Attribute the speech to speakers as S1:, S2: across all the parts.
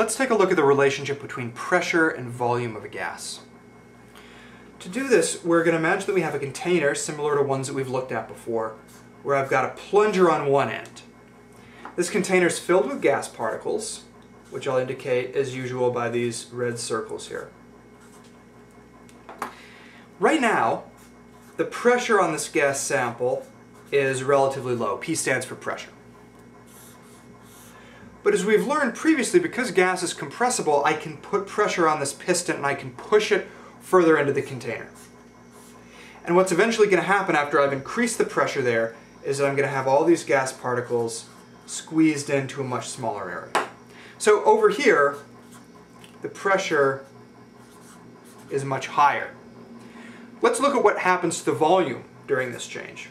S1: let's take a look at the relationship between pressure and volume of a gas. To do this, we're going to imagine that we have a container similar to ones that we've looked at before, where I've got a plunger on one end. This container is filled with gas particles, which I'll indicate as usual by these red circles here. Right now, the pressure on this gas sample is relatively low. P stands for pressure. But as we've learned previously, because gas is compressible, I can put pressure on this piston and I can push it further into the container. And what's eventually going to happen after I've increased the pressure there is that I'm going to have all these gas particles squeezed into a much smaller area. So over here, the pressure is much higher. Let's look at what happens to the volume during this change.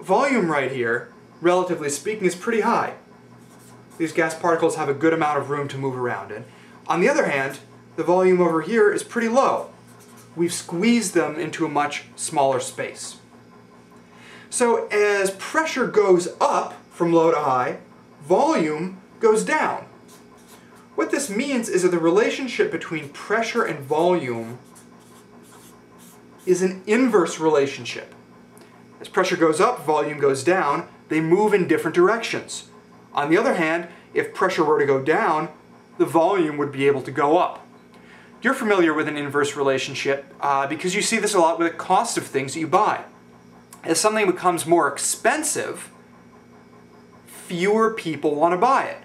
S1: Volume right here, relatively speaking, is pretty high. These gas particles have a good amount of room to move around in. On the other hand, the volume over here is pretty low. We've squeezed them into a much smaller space. So as pressure goes up from low to high, volume goes down. What this means is that the relationship between pressure and volume is an inverse relationship. As pressure goes up, volume goes down, they move in different directions. On the other hand, if pressure were to go down, the volume would be able to go up. You're familiar with an inverse relationship uh, because you see this a lot with the cost of things that you buy. As something becomes more expensive, fewer people want to buy it.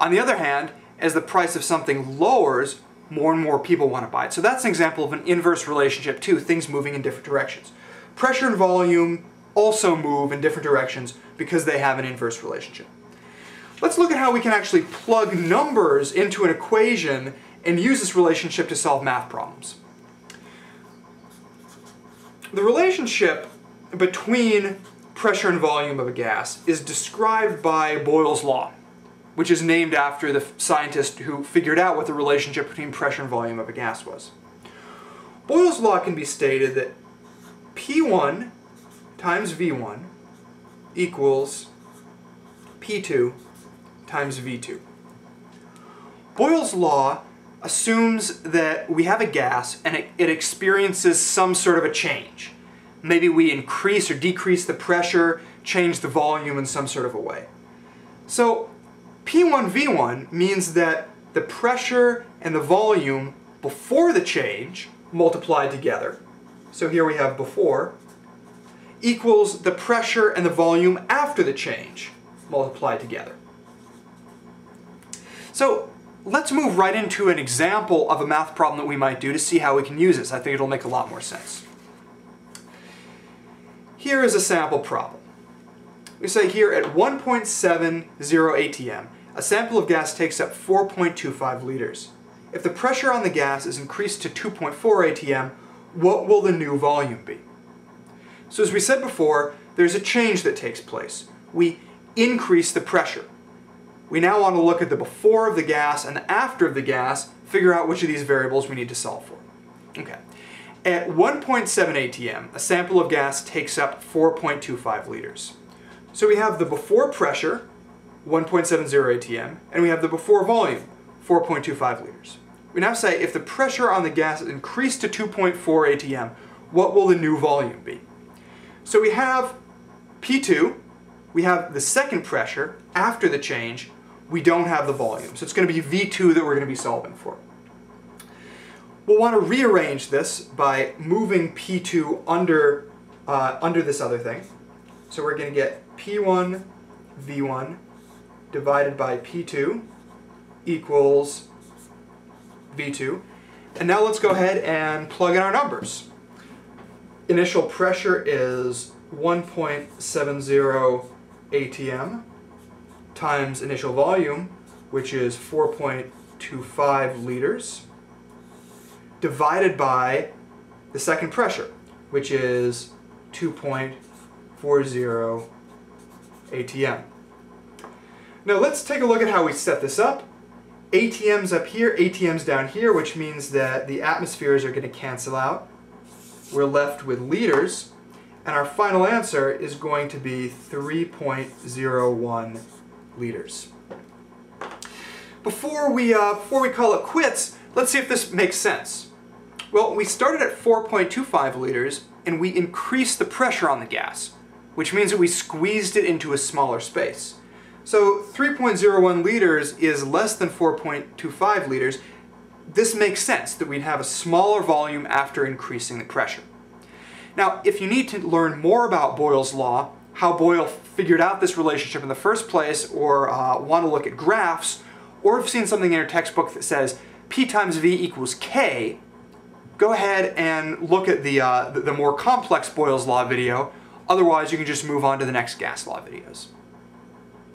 S1: On the other hand, as the price of something lowers, more and more people want to buy it. So that's an example of an inverse relationship too, things moving in different directions. Pressure and volume also move in different directions because they have an inverse relationship. Let's look at how we can actually plug numbers into an equation and use this relationship to solve math problems. The relationship between pressure and volume of a gas is described by Boyle's law, which is named after the scientist who figured out what the relationship between pressure and volume of a gas was. Boyle's law can be stated that P1 times V1 equals P2 times V2. Boyle's law assumes that we have a gas and it, it, experiences some sort of a change. Maybe we increase or decrease the pressure, change the volume in some sort of a way. So P1V1 means that the pressure and the volume before the change multiplied together. So here we have before equals the pressure and the volume after the change multiplied together. So let's move right into an example of a math problem that we might do to see how we can use this. I think it'll make a lot more sense. Here is a sample problem. We say here at 1.70 atm, a sample of gas takes up 4.25 liters. If the pressure on the gas is increased to 2.4 atm, what will the new volume be? So as we said before, there's a change that takes place. We increase the pressure. We now want to look at the before of the gas and the after of the gas, figure out which of these variables we need to solve for. Okay. At 1.7 atm, a sample of gas takes up 4.25 liters. So we have the before pressure, 1.70 atm, and we have the before volume, 4.25 liters. We now say if the pressure on the gas is increased to 2.4 atm, what will the new volume be? So we have P2, we have the second pressure after the change, we don't have the volume. So it's going to be V2 that we're going to be solving for. We'll want to rearrange this by moving P2 under, uh, under this other thing. So we're going to get P1 V1 divided by P2 equals V2. And now let's go ahead and plug in our numbers initial pressure is 1.70 atm times initial volume, which is 4.25 liters, divided by the second pressure, which is 2.40 atm. Now let's take a look at how we set this up. ATM's up here, ATM's down here, which means that the atmospheres are going to cancel out we're left with liters, and our final answer is going to be 3.01 liters. before we, uh, before we call it quits, let's see if this makes sense. Well, we started at 4.25 liters and we increased the pressure on the gas, which means that we squeezed it into a smaller space. So 3.01 liters is less than 4.25 liters. This makes sense that we'd have a smaller volume after increasing the pressure. Now, if you need to learn more about Boyle's law, how Boyle figured out this relationship in the first place, or uh, want to look at graphs, or have seen something in your textbook that says P times V equals K, go ahead and look at the, uh, the more complex Boyle's law video. Otherwise, you can just move on to the next gas law videos.